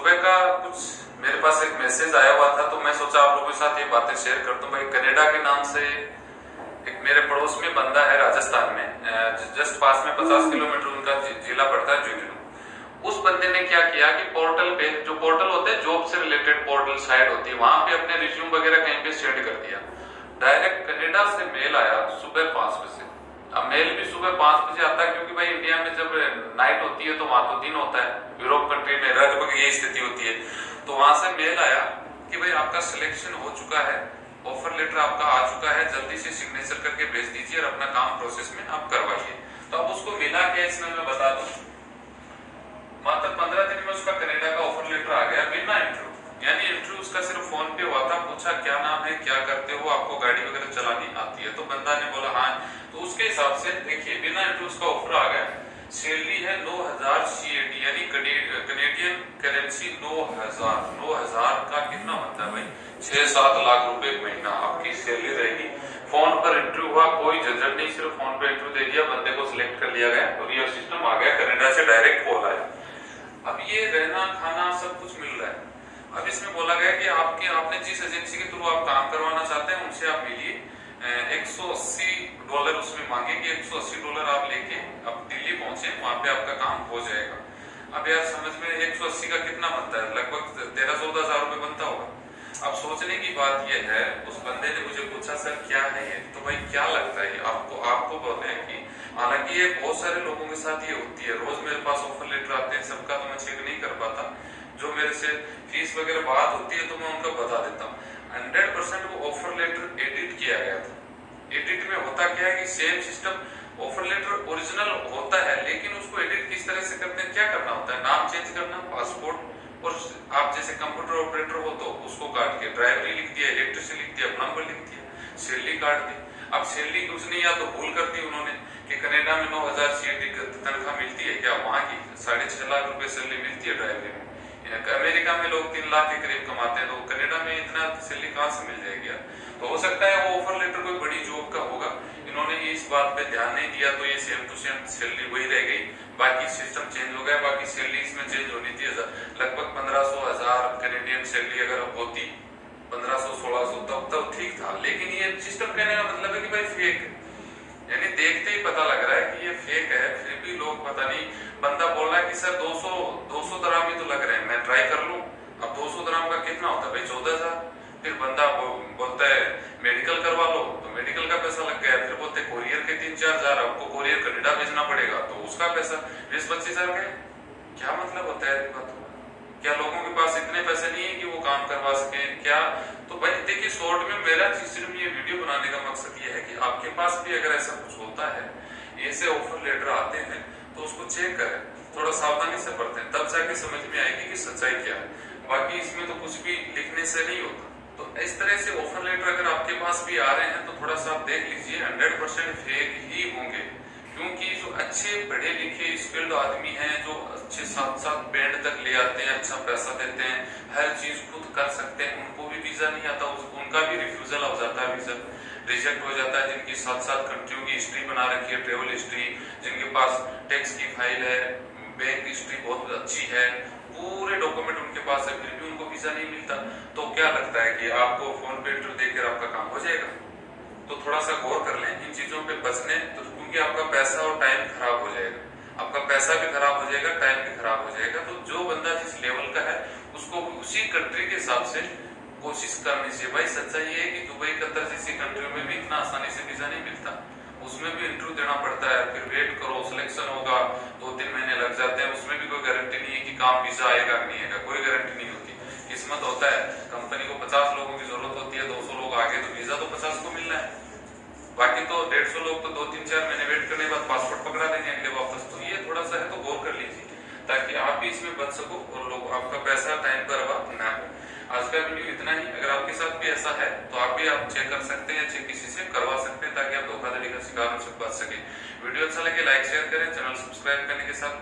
सुबह का कुछ मेरे पास एक मैसेज आया हुआ था तो मैं सोचा आप लोगों के साथ ये बातें शेयर कर दूँ। भाई कनाडा के नाम से एक मेरे पड़ोस में बंदा है राजस्थान में जस्ट पास में 50 किलोमीटर उनका जिला पड़ता है जुगनू उस बंदे ने क्या किया कि पोर्टल पे जो पोर्टल होते हैं जॉब से रिलेटेड पोर्टल साइट होती है वहाँ पे अपने रिज्यूम वगैरह कहीं पे सेंड कर दिया। डायरेक्ट कनेडा से मेल आया सुबह पाँच बजे। अब मेल भी सुबह पाँच बजे आता है, क्योंकि भाई इंडिया में जब नाइट होती है तो वहाँ तो दिन होता है। यूरोप कंट्री में लगभग यही स्थिति होती है। तो वहाँ से मेल आया कि भाई आपका सिलेक्शन हो चुका है ऑफ़र लेटर आपका आ चुका है, जल्दी से सिग्नेचर करके भेज दीजिए और अपना काम प्रोसेस में आप करवाइए। तो अब उसको मिला क्या, इसमें मैं बता दू? मात्र पंद्रह दिन में उसका कनेडा का ऑफ़र लेटर आ गया बिना इंटरव्यू यानी इंटरव्यू उसका सिर्फ़ फ़ोन पे हुआ था पूछा क्या नाम है क्या करते हो आपको गाड़ी वगैरह चलानी आती है तो बंदा ने बोला हाँ तो उसके हिसाब से, देखिए, बिना इंटरव्यू उसका ऑफ़र आ गया। सैलरी है नौ हज़ार सी ए टी यानी कनेडियन करेंसी नौ हज़ार। नौ हज़ार का कितना बनता है भाई? छह सात लाख रुपए महीना आपकी सैलरी रहेगी। फ़ोन पर इंटरव्यू हुआ, कोई झंझट नहीं, सिर्फ़ फ़ोन पर इंटरव्यू दे दिया, बंदे को सिलेक्ट कर लिया गया और ये सिस्टम आ गया कनेडा से डायरेक्ट कॉल आया। अब ये रहना, खाना, सब कुछ मिल रहा है। अब इसमें बोला गया कि आपके, आपने जिस एजेंसी के थ्रू आप काम करवाना चाहते हैं, उनसे आप मिलिए। 180 डॉलर उसमें मांगेंगे 180 डॉलर आप लेके अब दिल्ली पहुँचे, वहाँ पे आपका काम हो जाएगा। अब यार समझ में 180 का कितना बनता है? लगभग तेरह चौदह हज़ार रुपए बनता होगा। अब सोचने की बात यह है, उस बंदे ने मुझे पूछा, सर, क्या है ये? तो भाई, क्या लगता है? आपको आपको बोले कि हालाँकि ये बहुत सारे लोगों के साथ ये होती है। रोज मेरे पास ऑफ़र लेटर आते हैं, सबका तो मैं चेक नहीं कर पाता। जो मेरे से फ़ीस वगैरह बात होती है तो मैं उनका बता देता हूँ। हंड्रेड परसेंट वो ऑफ़र लेटर एडिट किया गया था। एडिट में होता क्या है कि same system offer letter original होता है, लेकिन उसको एडिट किस तरह से करते हैं, क्या करना होता है? नाम चेंज करना पासपोर्ट और आप जैसे कंप्यूटर ऑपरेटर हो तो उसको काट के ड्राइवरी लिख दिया इलेक्ट्रिसिटी लिख दिया नंबर लिख दिया सैलरी काट दी अब सैलरी कुछ नहीं, या तो भूल कर दी उन्होंने कि कनेडा में नौ हज़ार सी तनख्वाह मिलती है क्या? वहाँ की साढ़े छह लाख रुपए सैलरी मिलती है ड्राइवरी में। अमेरिका में लोग तीन लाख के करीब कमाते हैं तो कनाडा में इतना सैलरी कहाँ से मिल जाएगी तो हो सकता है वो ऑफ़र लेटर कोई बड़ी जॉब का होगा इन्होंने इस बात पे ध्यान नहीं दिया तो ये सेम टू सेम सैलरी वही रह गई। बाकी सिस्टम चेंज हो गया, बाकी सैलरी इसमें चेंज होनी थी लगभग पंद्रह हज़ार कैनेडियन सैलरी अगर होती, पंद्रह सौ, सोलह सौ, तब तब ठीक था। लेकिन ये सिस्टम कहने का मतलब है कि भाई फेक यानी देखते ही पता लग रहा है कि ये फेक है, फिर भी लोग पता नहीं, बंदा बोल रहा है कि, सर 200 200 दराम ही तो लग रहे हैं, मैं ट्राई कर लूँ। अब 200 दराम का कितना होता है भाई? चौदह हज़ार। फिर बंदा बोलता है, मेडिकल करवा लो। तो मेडिकल का पैसा लग गया फिर बोलते कोरियर के तीन चार हज़ार आपको कोरियर कनेडा भेजना पड़ेगा तो उसका पैसा बीस पच्चीस हज़ार गए क्या मतलब होता है बात क्या लोगों के पास इतने पैसे नहीं है कि वो काम करवा सके? क्या? तो भाई, देखिए शॉर्ट में मेरा सिर्फ़ ये वीडियो बनाने का मकसद ये है कि आपके पास भी अगर ऐसा कुछ होता है, ऐसे ऑफ़र लेटर आते हैं तो उसको चेक करें। थोड़ा सावधानी से पढ़ते हैं, तब जाके समझ में आएगी कि सच्चाई क्या है। बाकी इसमें तो कुछ भी लिखने से नहीं होता। तो इस तरह से ऑफ़र लेटर अगर आपके पास भी आ रहे हैं तो थोड़ा सा आप देख लीजिए हंड्रेड परसेंट फेक ही होंगे। क्योंकि जो अच्छे पढ़े लिखे स्किल्ड आदमी हैं, जो अच्छे साथ साथ बैंड तक ले आते हैं अच्छा पैसा देते हैं, हर चीज़ खुद कर सकते हैं, उनको भी वीज़ा नहीं आता उनका भी रिफ्यूजल हो जाता है वीज़ा रिजेक्ट हो जाता है, जिनकी सात सात कंट्रियों की हिस्ट्री बना रखी है ट्रेवल हिस्ट्री जिनके पास टैक्स की फ़ाइल है बैंक हिस्ट्री बहुत अच्छी है, पूरे डॉक्यूमेंट उनके पास है, फिर भी उनको वीज़ा नहीं मिलता। तो क्या लगता है कि आपको फ़ोन पे इंटरव्यू देकर आपका काम हो जाएगा? तो थोड़ा सा गौर कर लें, इन चीज़ों पे बचने तो क्योंकि आपका पैसा और टाइम खराब हो जाएगा। आपका पैसा भी खराब हो जाएगा टाइम भी खराब हो जाएगा। तो जो बंदा जिस लेवल का है, उसको उसी कंट्री के हिसाब से कोशिश करनी चाहिए। भाई, सच्चाई है कि दुबई, कतर जैसी कंट्रियों में भी इतना आसानी से वीज़ा नहीं मिलता। उसमें इंटरव्यू देना पड़ता है फिर वेट करो सिलेक्शन होगा दो तीन महीने लग जाते हैं उसमें भी कोई कि काम वीज़ा आएगा नहीं आएगा कोई गारंटी नहीं होती। किस्मत होता है कंपनी को पचास लोगों की ज़रूरत होती है, दो सौ लोग आगे तो वीज़ा तो पचास को मिलना है। बाकी तो डेढ़ सौ लोग तो दो तीन चार महीने वेट करने के बाद पासपोर्ट पकड़ा देंगे अगले वापस तो ये थोड़ा सा है तो गौर कर लीजिए, ताकि आप भी इसमें बच सको और लोग, आपका पैसा टाइम पर ना हो। आज का वीडियो इतना ही, अगर आपके साथ भी ऐसा है तो आप भी आप चेक कर सकते हैं चेक किसी से करवा सकते हैं, ताकि आप धोखाधड़ी का शिकार हो बच सके। वीडियो अच्छा लगे लाइक शेयर करें चैनल सब्सक्राइब करने के साथ